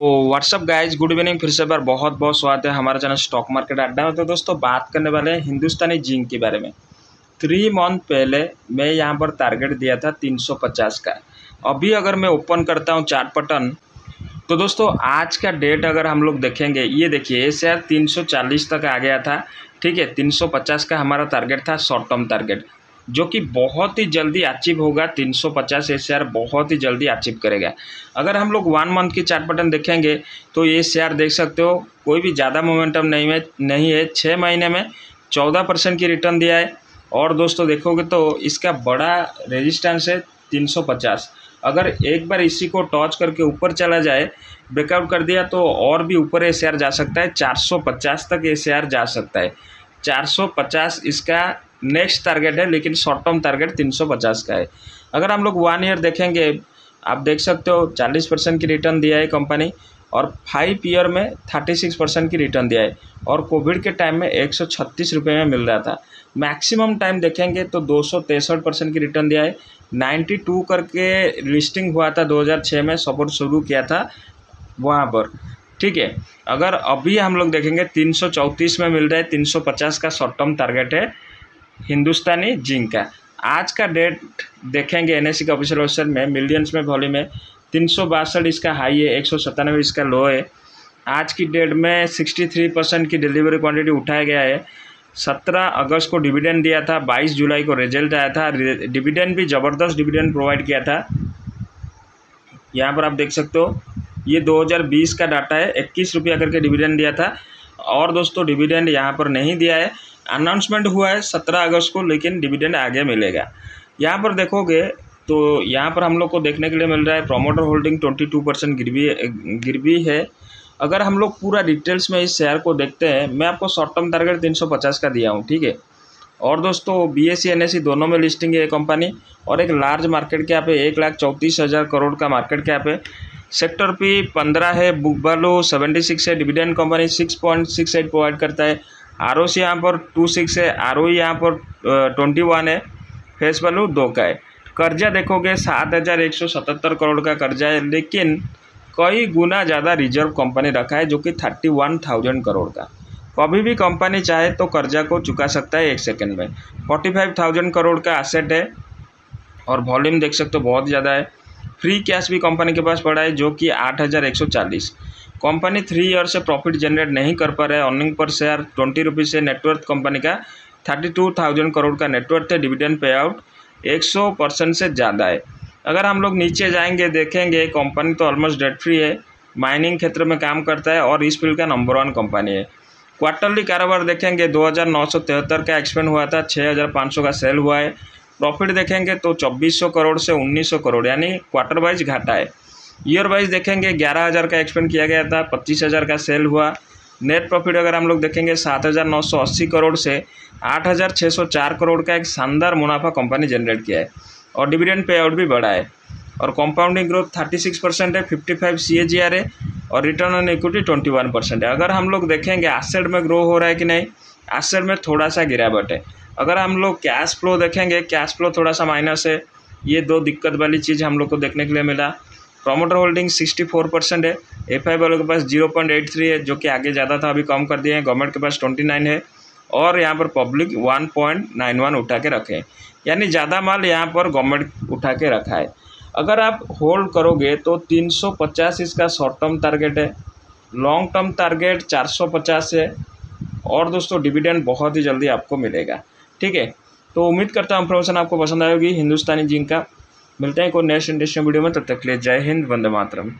तो WhatsApp guys good evening फिर से बार बहुत बहुत स्वागत है हमारे चैनल स्टॉक मार्केट अड्डा में। तो दोस्तों, बात करने वाले हैं हिंदुस्तानी जिंक के बारे में। थ्री मंथ पहले मैं यहाँ पर टारगेट दिया था 350 का। अभी अगर मैं ओपन करता हूँ चार्ट पटन तो दोस्तों, आज का डेट अगर हम लोग देखेंगे, ये देखिए ये शेयर 340 तक आ गया था। ठीक है 350 का हमारा टारगेट था शॉर्ट टर्म टारगेट जो कि बहुत ही जल्दी अचीव होगा 350 ये शेयर बहुत ही जल्दी अचीव करेगा। अगर हम लोग वन मंथ की चार्ट पैटर्न देखेंगे तो ये शेयर देख सकते हो, कोई भी ज़्यादा मोमेंटम नहीं है नहीं है। छः महीने में चौदह परसेंट की रिटर्न दिया है। और दोस्तों देखोगे तो इसका बड़ा रेजिस्टेंस है 350 अगर एक बार इसी को टॉच करके ऊपर चला जाए ब्रेकआउट कर दिया तो और भी ऊपर ये शेयर जा सकता है। 450 तक ये शेयर जा सकता है। 450 इसका नेक्स्ट टारगेट है, लेकिन शॉर्ट टर्म टारगेट 350 का है। अगर हम लोग वन ईयर देखेंगे, आप देख सकते हो 40 परसेंट की रिटर्न दिया है कंपनी और फाइव ईयर में 36 परसेंट की रिटर्न दिया है। और कोविड के टाइम में एक सौ में मिल रहा था। मैक्सिमम टाइम देखेंगे तो दो परसेंट की रिटर्न दिया है। 92 करके लिस्टिंग हुआ था 2006 में सपोर्ट शुरू किया था वहाँ पर। ठीक है, अगर अभी हम लोग देखेंगे तीन सौ चौंतीस में मिल रहा है 350 का शॉर्ट टर्म टारगेट है। हिंदुस्तानी जिंक का आज का डेट देखेंगे एन का ऑफिशियल वेबसाइट में मिलियंस में वॉल्यूम है तीन सौ बासठ इसका हाई है, एक सौ सत्तानवे इसका लो है। आज की डेट में सिक्सटी थ्री परसेंट की डिलीवरी क्वांटिटी उठाया गया है। सत्रह अगस्त को डिविडेंड दिया था, बाईस जुलाई को रिज़ल्ट आया था। डिविडेंड भी ज़बरदस्त डिविडेंड प्रोवाइड किया था। यहाँ पर आप देख सकते हो, ये 2020 का डाटा है। इक्कीस रुपया करके डिविडेंड दिया था। और दोस्तों डिविडेंड यहाँ पर नहीं दिया है। अनाउंसमेंट हुआ है सत्रह अगस्त को, लेकिन डिविडेंड आगे मिलेगा। यहाँ पर देखोगे तो यहाँ पर हम लोग को देखने के लिए मिल रहा है promoter holding twenty two percent गिरवी गिरवी है। अगर हम लोग पूरा डिटेल्स में इस शेयर को देखते हैं, मैं आपको शॉर्ट टर्म टारगेट तीन सौ पचास का दिया हूँ, ठीक है? और दोस्तों बी एस सी दोनों में लिस्टिंग है कंपनी और एक लार्ज मार्केट कैप है, एक लाख चौंतीस हज़ार करोड़ का मार्केट कैप है। सेक्टर पी पंद्रह है बुक वैल्यू सेवेंटी सिक्स है dividend company six point six eight provide करता है। आर ओ सी यहाँ पर टू सिक्स है आर ओ यहाँ पर ट्वेंटी वन है, फेस वैल्यू दो का है। कर्जा देखोगे, सात हज़ार एक सौ सतहत्तर करोड़ का कर्जा है, लेकिन कई गुना ज़्यादा रिज़र्व कंपनी रखा है जो कि थर्टी वन थाउज़ेंड करोड़ का। कभी भी कंपनी चाहे तो कर्जा को चुका सकता है एक सेकेंड में। फोर्टी फाइव थाउज़ेंड करोड़ का एसेट है, और वॉल्यूम देख सकते हो, बहुत ज़्यादा है। फ्री कैश भी कंपनी के पास पड़ा है, जो कि आठ हज़ार एक सौ चालीस। कंपनी थ्री ईयर से प्रॉफिट जनरेट नहीं कर पा रहा है अर्निंग पर शेयर ट्वेंटी रुपीज़ से नेटवर्थ कंपनी का थर्टी टू थाउज़ेंड करोड़ का नेटवर्थ है डिविडेंड पे आउट एक सौ परसेंट से ज़्यादा है। अगर हम लोग नीचे जाएँगे, देखेंगे कंपनी तो ऑलमोस्ट डेट फ्री है माइनिंग क्षेत्र में काम करता है और इस फ़ील्ड का नंबर वन कंपनी है। क्वार्टरली कारोबार देखेंगे, दो हज़ार नौ सौ तिहत्तर का एक्सपेंड हुआ था छः हज़ार पाँच सौ का सेल हुआ है। प्रॉफिट देखेंगे तो चौबीस करोड़ से उन्नीस सौ करोड़ यानी क्वार्टर वाइज घाटा है। ईयर वाइज देखेंगे, ग्यारह हज़ार का एक्सपेंड किया गया था, पच्चीस हज़ार का सेल हुआ। नेट प्रॉफिट अगर हम लोग देखेंगे, सात हज़ार नौ सौ अस्सी करोड़ से आठ हज़ार छः सौ चार करोड़ का एक शानदार मुनाफा कंपनी जनरेट किया है और डिविडेंड पे आउट भी बढ़ा है। और compounding growth thirty six percent है fifty five C A G R है और return on equity twenty one percent है। अगर हम लोग देखेंगे एसेट में ग्रो हो रहा है कि नहीं एसेट में थोड़ा सा गिरावट है। अगर हम लोग कैश फ्लो देखेंगे कैश फ्लो थोड़ा सा माइनस है। ये दो दिक्कत वाली चीज़ हम लोग को देखने के लिए मिला। Promoter holding sixty four percent है। एफ़ आई वालों के पास ज़ीरो पॉइंट एट थ्री है, जो कि आगे ज़्यादा था, अभी कम कर दिए हैं। गवर्नमेंट के पास ट्वेंटी नाइन है। और यहाँ पर public one point nine one उठा के रखे हैं। यानी ज़्यादा माल यहाँ पर गवर्नमेंट उठा के रखा है। अगर आप होल्ड करोगे तो तीन सौ पचास इसका शॉर्ट टर्म टारगेट है। लॉन्ग टर्म टारगेट चार सौ पचास है। और दोस्तों डिविडेंड बहुत ही जल्दी आपको मिलेगा। ठीक है? तो उम्मीद करता हूँ इन्फॉर्मेशन आपको पसंद आएगी हिंदुस्तानी जिंक का मिलते हैं कोई नेक्स्ट इंडस्ट्रियल वीडियो में तब तक ले जय हिंद वंदे मातरम।